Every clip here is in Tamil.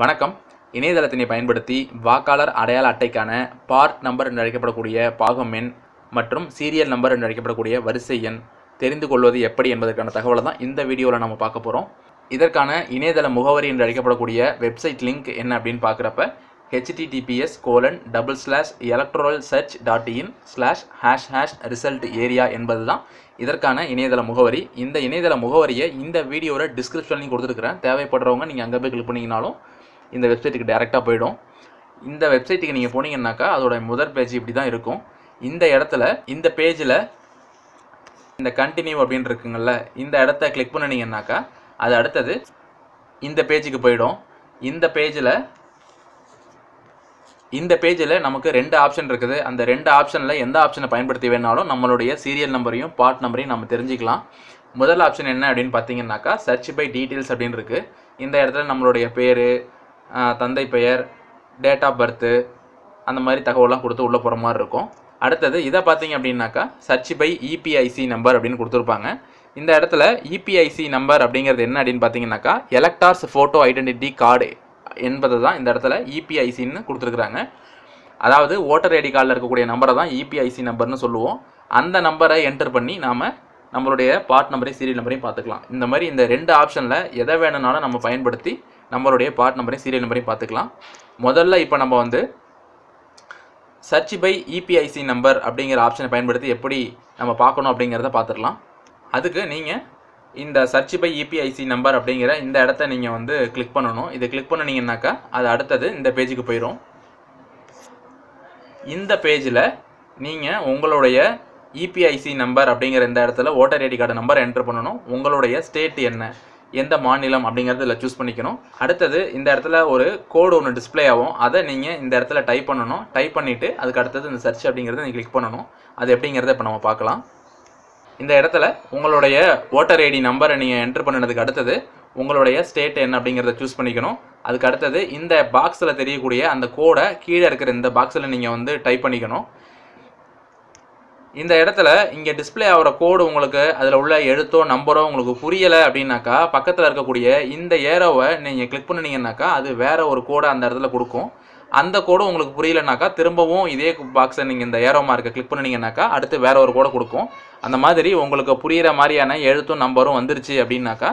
வணக்கம். இணையதளத்தினை பயன்படுத்தி வாக்காளர் அடையாள அட்டைக்கான பார்ட் நம்பர் என்று அழைக்கப்படக்கூடிய பாகம் எண் மற்றும் சீரியல் நம்பர் என்று அழைக்கப்படக்கூடிய வரிசை எண் தெரிந்து கொள்வது எப்படி என்பதற்கான தகவலை தான் இந்த வீடியோவில் நம்ம பார்க்க போகிறோம் இதற்கான இணையதள முகவரி என்று அழைக்கப்படக்கூடிய வெப்சைட் லிங்க் என்ன அப்படின்னு பார்க்குறப்ப HTTPS colon double slash electoral search dot in slash hash hash result area என்பது தான் இதற்கான இணையதள முகவரி. இந்த இணையதள முகவரியை இந்த வீடியோவில் டிஸ்கிரிப்ஷன்லையும் கொடுத்துருக்குறேன். தேவைப்படுறவங்க நீங்கள் அங்கே போய் கிளிக் பண்ணிங்கனாலும் இந்த வெப்சைட்டுக்கு டேரெக்டாக போயிடும். இந்த வெப்சைட்டுக்கு நீங்கள் போனீங்கன்னாக்கா அதோட முதல் பேஜ் இப்படி தான் இருக்கும். இந்த இடத்துல இந்த பேஜில் இந்த கண்டினியூ அப்படின்னு இருக்குங்கள்ல இந்த இடத்த கிளிக் பண்ணினீங்கன்னாக்கா அது அடுத்தது இந்த பேஜுக்கு போயிடும். இந்த பேஜில் இந்த பேஜில் நமக்கு ரெண்டு ஆப்ஷன் இருக்குது. அந்த ரெண்டு ஆப்ஷனில் எந்த ஆப்ஷனை பயன்படுத்தி வேணாலும் நம்மளுடைய சீரியல் நம்பரையும் பார்ட் நம்பரையும் நம்ம தெரிஞ்சுக்கலாம். முதல் ஆப்ஷன் என்ன அப்படின்னு பார்த்தீங்கன்னாக்கா சர்ச் பை டீட்டெயில்ஸ் அப்படின்னு இருக்குது இந்த இடத்துல நம்மளுடைய பேர் தந்தை பெயர் டேட் ஆஃப் பர்த்து அந்த மாதிரி தகவலாம் கொடுத்து உள்ளே போகிற மாதிரி இருக்கும். அடுத்தது இதை பார்த்தீங்க அப்படின்னாக்கா சர்ச் பை இபிஐசி நம்பர் அப்படின்னு கொடுத்துருப்பாங்க. இந்த இடத்துல இபிஐசி நம்பர் அப்படிங்கிறது என்ன அப்படின்னு பார்த்தீங்கன்னாக்கா எலக்டார்ஸ் ஃபோட்டோ ஐடென்டிட்டி கார்டு என்பது தான் இந்த இடத்துல இபிஐசின்னு கொடுத்துருக்குறாங்க. அதாவது ஓட்டர் ஐடி கார்டில் இருக்கக்கூடிய நம்பரை தான் இபிஐசி நம்பர்னு சொல்லுவோம். அந்த நம்பரை என்டர் பண்ணி நாம் நம்மளுடைய பார்ட் நம்பரையும் சீரியல் நம்பரையும் பார்த்துக்கலாம். இந்த மாதிரி இந்த ரெண்டு ஆப்ஷனில் எதை வேணும்னாலும் நம்ம பயன்படுத்தி நம்மளுடைய பார்ட் நம்பரையும் சீரியல் நம்பரையும் பார்த்துக்கலாம். முதல்ல இப்போ நம்ம வந்து சர்ச் பை இபிஐசி நம்பர் அப்படிங்கிற ஆப்ஷனை பயன்படுத்தி எப்படி நம்ம பார்க்கணும் அப்படிங்கிறத பார்த்துடலாம். அதுக்கு நீங்கள் இந்த சர்ச் பை இபிஐசி நம்பர் அப்படிங்கிற இந்த இடத்த நீங்கள் வந்து கிளிக் பண்ணணும். இதை கிளிக் பண்ணினீங்கன்னாக்கா அது அடுத்தது இந்த பேஜுக்கு போயிடும் இந்த பேஜில் நீங்கள் உங்களுடைய இபிஐசி நம்பர் அப்படிங்கிற இந்த இடத்துல voter ID card number enter பண்ணணும். உங்களுடைய ஸ்டேட் என்ன? எந்த மாநிலம் அப்படிங்கிறது இதில் சூஸ் பண்ணிக்கணும். அடுத்தது இந்த இடத்துல ஒரு கோடு ஒன்று டிஸ்ப்ளே ஆகும். அதை நீங்கள் இந்த இடத்துல டைப் பண்ணணும். டைப் பண்ணிவிட்டு அதுக்கு அடுத்தது இந்த சர்ச் அப்படிங்கிறத நீங்கள் கிளிக் பண்ணணும். அது எப்படிங்கிறத இப்போ நம்ம பார்க்கலாம். இந்த இடத்துல உங்களுடைய ஓட்டர் ஐடி நம்பரை நீங்கள் என்ட்ரு பண்ணினதுக்கு அடுத்தது உங்களுடைய ஸ்டேட் என்ன அப்படிங்கிறத சூஸ் பண்ணிக்கணும். அதுக்கு அடுத்தது இந்த பாக்ஸில் தெரியக்கூடிய அந்த கோடை கீழே இருக்கிற இந்த பாக்ஸில் நீங்கள் வந்து டைப் பண்ணிக்கணும். இந்த இடத்துல இங்கே டிஸ்பிளே ஆகிற கோடு உங்களுக்கு அதில் உள்ள எழுத்தோ நம்பரோ உங்களுக்கு புரியலை அப்படின்னாக்கா பக்கத்தில் இருக்கக்கூடிய இந்த ஏரோவை நீங்கள் கிளிக் பண்ணினீங்கன்னாக்கா அது வேறு ஒரு கோடை அந்த இடத்துல கொடுக்கும். அந்த கோடு உங்களுக்கு புரியலனாக்கா திரும்பவும் இதே பாக்ஸை நீங்கள் இந்த ஏரோ மார்க்கை கிளிக் பண்ணினீங்கன்னாக்கா அடுத்து வேற ஒரு கோடை கொடுக்கும். அந்த மாதிரி உங்களுக்கு புரிகிற மாதிரியான எழுத்தும் நம்பரும் வந்துருச்சு அப்படின்னாக்கா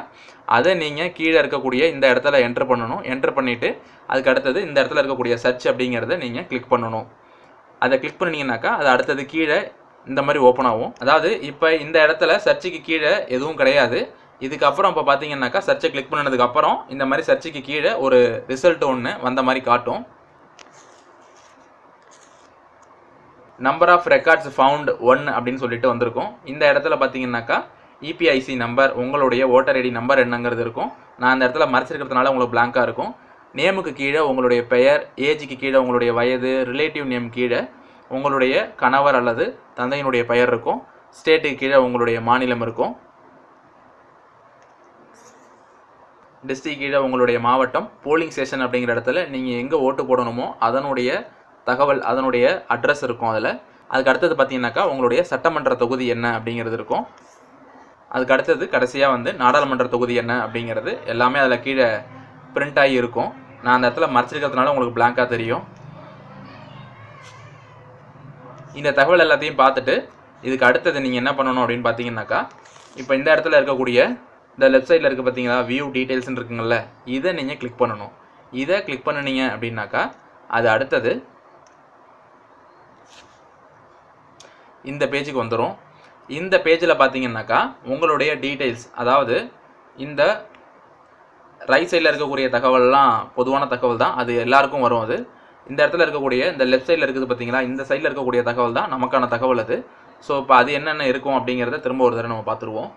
அதை நீங்கள் கீழே இருக்கக்கூடிய இந்த இடத்துல என்ட்ரு பண்ணணும். என்ட்ரு பண்ணிவிட்டு அதுக்கு அடுத்தது இந்த இடத்துல இருக்கக்கூடிய சர்ச் அப்படிங்கிறத நீங்கள் கிளிக் பண்ணணும். அதை கிளிக் பண்ணினீங்கன்னாக்கா அது அடுத்தது கீழே இந்த மாதிரி ஓப்பன் ஆகும். அதாவது இப்போ இந்த இடத்துல சர்ச்சுக்கு கீழே எதுவும் கிடையாது. இதுக்கப்புறம் இப்போ பார்த்தீங்கன்னாக்கா சர்ச்சை கிளிக் பண்ணதுக்கப்புறம் இந்த மாதிரி சர்ச்சுக்கு கீழே ஒரு ரிசல்ட் ஒன்று வந்த மாதிரி காட்டும். Number of records found one அப்படின்னு சொல்லிட்டு வந்திருக்கும். இந்த இடத்துல பார்த்தீங்கன்னாக்கா இபிஐசி நம்பர் உங்களுடைய ஓட்டர் ஐடி நம்பர் என்னங்கிறது இருக்கும். நான் அந்த இடத்துல மறைச்சிருக்கிறதுனால உங்களுக்கு பிளாங்காக இருக்கும். நேமுக்கு கீழே உங்களுடைய பெயர் ஏஜுக்கு கீழே உங்களுடைய வயது ரிலேட்டிவ் நேம் கீழே உங்களுடைய கணவர் அல்லது தந்தையினுடைய பெயர் இருக்கும். ஸ்டேட்டுக்கு கீழே உங்களுடைய மாநிலம் இருக்கும். டிஸ்ட்ரிக் கீழே உங்களுடைய மாவட்டம். போலிங் ஸ்டேஷன் அப்படிங்கிற இடத்துல நீங்கள் எங்கே ஓட்டு போடணுமோ அதனுடைய தகவல் அதனுடைய அட்ரஸ் இருக்கும் அதில். அதுக்கு அடுத்தது பார்த்தீங்கன்னாக்கா உங்களுடைய சட்டமன்ற தொகுதி என்ன அப்படிங்கிறது இருக்கும். அதுக்கு அடுத்தது கடைசியாக வந்து நாடாளுமன்ற தொகுதி என்ன அப்படிங்கிறது எல்லாமே அதில் கீழே பிரிண்ட் ஆகி இருக்கும். நான் அந்த இடத்துல மறைச்சிருக்கிறதுனால உங்களுக்கு பிளாங்காக தெரியும். இந்த தகவல் எல்லாத்தையும் பார்த்துட்டு இதுக்கு அடுத்தது நீங்கள் என்ன பண்ணணும் அப்படின்னு பார்த்தீங்கன்னாக்கா இப்போ இந்த இடத்துல இருக்கக்கூடிய இந்த லெஃப்ட் சைடில் இருக்க பார்த்தீங்களா வியூ டீட்டெயில்ஸ்னு இருக்குங்கள்ல இதை நீங்கள் கிளிக் பண்ணணும். இதை கிளிக் பண்ணினீங்க அப்படின்னாக்கா அது அடுத்தது இந்த பேஜுக்கு வந்துடும் இந்த பேஜில் பார்த்தீங்கன்னாக்கா உங்களுடைய டீட்டெயில்ஸ் அதாவது இந்த ரைட் சைடில் இருக்கக்கூடிய தகவல்லாம் பொதுவான தகவல் தான் அது எல்லாருக்கும் வரும் அது. இந்த இடத்துல இருக்கக்கூடிய இந்த லெஃப்ட் சைடில் இருக்குது பார்த்தீங்களா இந்த சைடில் இருக்கக்கூடிய தகவல் தான் நமக்கான தகவல் அது. ஸோ இப்போ அது என்னென்ன இருக்கும் அப்படிங்கிறத திரும்ப ஒரு தடவை நம்ம பார்த்துருவோம்.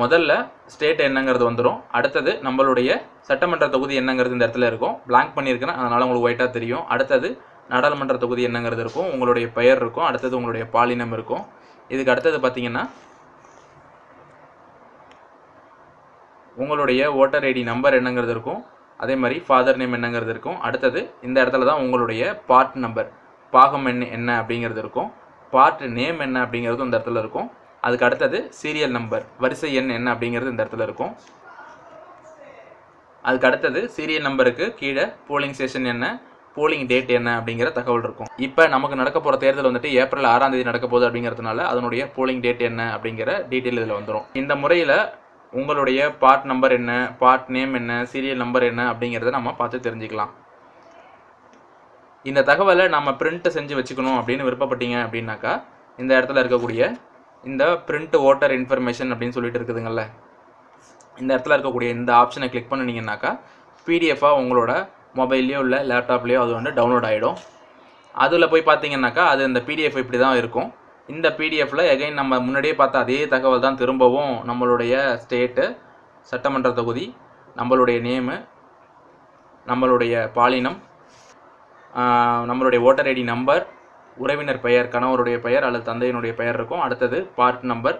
முதல்ல ஸ்டேட் என்னங்கிறது வந்துடும் அடுத்தது நம்மளுடைய சட்டமன்ற தொகுதி என்னங்கிறது இந்த இடத்துல இருக்கும். பிளாங்க் பண்ணியிருக்கிறேன் அதனால் உங்களுக்கு ஒயிட்டாக தெரியும். அடுத்தது நாடாளுமன்ற தொகுதி என்னங்கிறது இருக்கும். உங்களுடைய பெயர் இருக்கும். அடுத்தது உங்களுடைய பாலினம் இருக்கும். இதுக்கு அடுத்தது பார்த்தீங்கன்னா உங்களுடைய ஓட்டர் ஐடி நம்பர் என்னங்கிறது இருக்கும். அதே மாதிரி ஃபாதர் நேம் என்னங்கிறது இருக்கும். அடுத்தது இந்த இடத்துல தான் உங்களுடைய பார்ட் நம்பர் பாகம் என்ன என்ன அப்படிங்கிறது இருக்கும். பார்ட் நேம் என்ன அப்படிங்கிறதும் இந்த இடத்துல இருக்கும். அதுக்கு அடுத்தது சீரியல் நம்பர் வரிசை எண் என்ன அப்படிங்கிறது இந்த இடத்துல இருக்கும். அதுக்கு அடுத்தது சீரியல் நம்பருக்கு கீழே போலிங் ஸ்டேஷன் என்ன போலிங் டேட் என்ன அப்படிங்கிற தகவல் இருக்கும். இப்போ நமக்கு நடக்க போகிற தேர்தல் வந்துட்டு ஏப்ரல் ஆறாம் தேதி நடக்க போகுது அப்படிங்கிறதுனால அதனுடைய போலிங் டேட் என்ன அப்படிங்கிற டீட்டெயில் இதில் வந்துடும் இந்த முறையில் உங்களுடைய பார்ட் நம்பர் என்ன பார்ட் நேம் என்ன சீரியல் நம்பர் என்ன அப்படிங்கிறத நம்ம பார்த்து தெரிஞ்சுக்கலாம். இந்த தகவலை நம்ம பிரிண்ட்டை செஞ்சு வச்சுக்கணும் அப்படின்னு விருப்பப்பட்டீங்க அப்படின்னாக்கா இந்த இடத்துல இருக்கக்கூடிய இந்த பிரிண்ட் ஓட்டர் இன்ஃபர்மேஷன் அப்படின்னு சொல்லிட்டு இருக்குதுங்கள்ல இந்த இடத்துல இருக்கக்கூடிய இந்த ஆப்ஷனை கிளிக் பண்ணினீங்கன்னாக்கா பிடிஎஃபாக உங்களோட மொபைல்லையோ இல்லை லேப்டாப்லேயோ அது வந்து டவுன்லோட் ஆகிடும் அதில் போய் பார்த்தீங்கன்னாக்கா அது இந்த பிடிஎஃப் இப்படி தான் இருக்கும். இந்த பிடிஎஃப்பில் எகைன் நம்ம முன்னாடியே பார்த்த அதே தகவல் தான் திரும்பவும் நம்மளுடைய ஸ்டேட்டு சட்டமன்ற தொகுதி நம்மளுடைய நேமு நம்மளுடைய பாலினம் நம்மளுடைய ஓட்டர் ஐடி நம்பர் உறவினர் பெயர் கணவருடைய பெயர் அல்லது தந்தையினுடைய பெயர் இருக்கும். அடுத்தது part number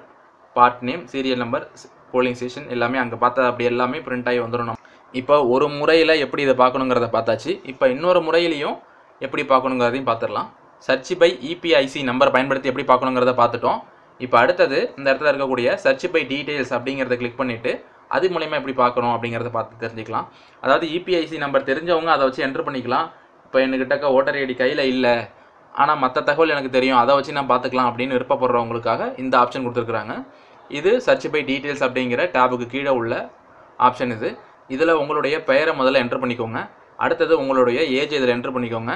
part name serial number polling station எல்லாமே அங்கே பார்த்தா அப்படி எல்லாமே பிரிண்ட் ஆகி வந்துடும் நம்ம. இப்போ ஒரு முறையில் எப்படி இதை பார்க்கணுங்கிறத பார்த்தாச்சு. இப்போ இன்னொரு முறையிலையும் எப்படி பார்க்கணுங்கிறதையும் பார்த்துடலாம். சர்ச் பை இபிஐசி நம்பர் பயன்படுத்தி எப்படி பார்க்கணுங்கிறத பார்த்துட்டோம். இப்போ அடுத்தது இந்த இடத்துல இருக்கக்கூடிய சர்ச் பை டீட்டெயில்ஸ் அப்படிங்கிறத கிளிக் பண்ணிவிட்டு அது மூலயமா எப்படி பார்க்கணும் அப்படிங்கிறத பார்த்து தெரிஞ்சுக்கலாம். அதாவது இபிஐசி நம்பர் தெரிஞ்சவங்க அதை வச்சு என்ட்ரு பண்ணிக்கலாம். இப்போ என்கிட்டக்க ஓட்டர் ஐடி கையில் இல்லை. ஆனால் மற்ற தகவல் எனக்கு தெரியும் அதை வச்சு நான் பார்த்துக்கலாம் அப்படின்னு விருப்பப்படுறவங்களுக்காக இந்த ஆப்ஷன் கொடுத்துருக்குறாங்க. இது சர்ச் பை டீட்டெயில்ஸ் அப்படிங்கிற டேபுக்கு கீழே உள்ள ஆப்ஷன் இது. இதில் உங்களுடைய பெயரை முதல்ல என்ட்ரு பண்ணிக்கோங்க. அடுத்தது உங்களுடைய ஏஜ் இதில் என்ட்ரு பண்ணிக்கோங்க.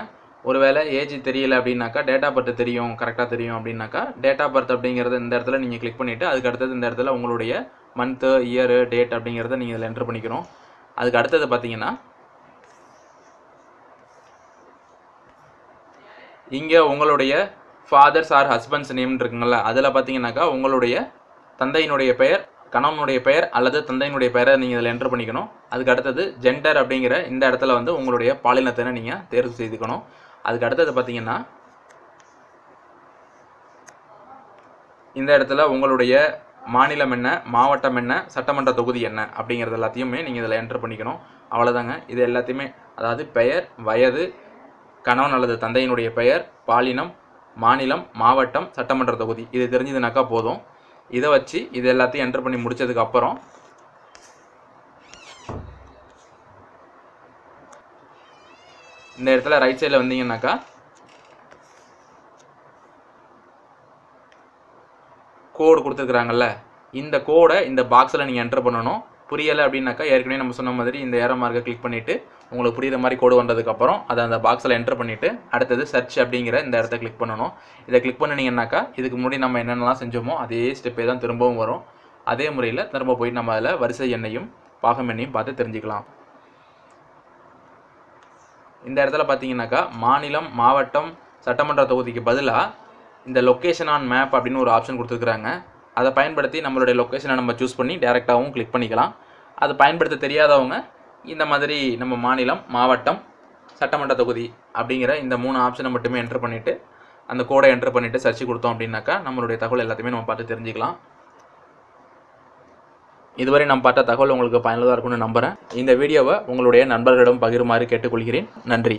ஒருவேளை ஏஜ் தெரியல அப்படின்னாக்கா டேட்டா பர்த் தெரியும் கரெக்டாக தெரியும் அப்படின்னாக்கா டேட்டா பர்த் அப்படிங்கிறத இந்த இடத்துல நீங்கள் கிளிக் பண்ணிவிட்டு அதுக்கு அடுத்தது இந்த இடத்துல உங்களுடைய மந்த்து இயரு டேட் அப்படிங்கிறத நீங்கள் இதில் என்டர் பண்ணிக்கணும் அதுக்கு அடுத்தது பார்த்தீங்கன்னா இங்கே உங்களுடைய ஃபாதர்ஸ் ஆர் ஹஸ்பண்ட்ஸ் நேம்னு இருக்குங்கள அதில் பார்த்தீங்கன்னாக்கா உங்களுடைய தந்தையினுடைய பெயர் கணவனுடைய பெயர் அல்லது தந்தையினுடைய பெயரை நீங்கள் இதில் என்டர் பண்ணிக்கணும். அதுக்கு அடுத்தது ஜெண்டர் அப்படிங்கிற இந்த இடத்துல வந்து உங்களுடைய பாலினத்தினை நீங்கள் தேர்வு செய்துக்கணும். அதுக்கு அடுத்தது பார்த்தீங்கன்னா இந்த இடத்துல உங்களுடைய மாநிலம் என்ன மாவட்டம் என்ன சட்டமன்ற தொகுதி என்ன அப்படிங்கிறது எல்லாத்தையுமே நீங்கள் இதில் என்டர் பண்ணிக்கணும். அவ்வளோதாங்க இது எல்லாத்தையுமே அதாவது பெயர் வயது கணவன் அல்லது தந்தையினுடைய பெயர் பாலினம் மாநிலம் மாவட்டம் சட்டமன்ற தொகுதி. இது தெரிஞ்சதுனாக்கா போதும். இதை வச்சு இது எல்லாத்தையும் என்டர் பண்ணி முடித்ததுக்கப்புறம் இந்த இடத்துல ரைட் சைடில் வந்தீங்கன்னாக்கா கோடு கொடுத்துருக்குறாங்கல்ல இந்த கோடை இந்த பாக்ஸில் நீங்கள் என்டர் பண்ணணும். புரியலை அப்படின்னாக்கா ஏற்கனவே நம்ம சொன்ன மாதிரி இந்த ஏரோ மார்க்கை கிளிக் பண்ணிவிட்டு உங்களுக்கு புரியுற மாதிரி கோடு வந்ததுக்கப்புறம் அதை அந்த பாக்ஸில் என்டர் பண்ணிவிட்டு அடுத்தது சர்ச் அப்படிங்கிற இந்த இடத்த கிளிக் பண்ணணும். இதை கிளிக் பண்ணினீங்கன்னாக்கா இதுக்கு முன்னாடி நம்ம என்னென்னலாம் செஞ்சோமோ அதே ஸ்டெப்பே தான் திரும்பவும் வரும். அதே முறையில் திரும்ப போய் நம்ம அதில் வரிசை எண்ணையும் பாகம் எண்ணையும் பார்த்து தெரிஞ்சுக்கலாம். இந்த இடத்துல பார்த்தீங்கன்னாக்கா மாநிலம் மாவட்டம் சட்டமன்ற தொகுதிக்கு பதிலாக இந்த லொக்கேஷன் ஆன் மேப் அப்படின்னு ஒரு ஆப்ஷன் கொடுத்துருக்குறாங்க. அதை பயன்படுத்தி நம்மளுடைய லொக்கேஷனை நம்ம சூஸ் பண்ணி டேரெக்டாகவும் கிளிக் பண்ணிக்கலாம். அதை பயன்படுத்த தெரியாதவங்க இந்த மாதிரி நம்ம மாநிலம் மாவட்டம் சட்டமன்ற தொகுதி அப்படிங்கிற இந்த மூணு ஆப்ஷனை மட்டுமே என்டர் பண்ணிவிட்டு அந்த கோடை என்டர் பண்ணிவிட்டு சர்ச் கொடுத்தோம் அப்படின்னாக்கா நம்மளுடைய தகவல் எல்லாத்தையுமே நம்ம பார்த்து தெரிஞ்சுக்கலாம். இதுவரை நாம் பார்த்த தகவல் உங்களுக்கு பயனுள்ளதாக இருக்கும்னு நம்புகிறேன் இந்த வீடியோவை உங்களுடைய நண்பர்களிடம் பகிருமாறு கேட்டுக்கொள்கிறேன். நன்றி.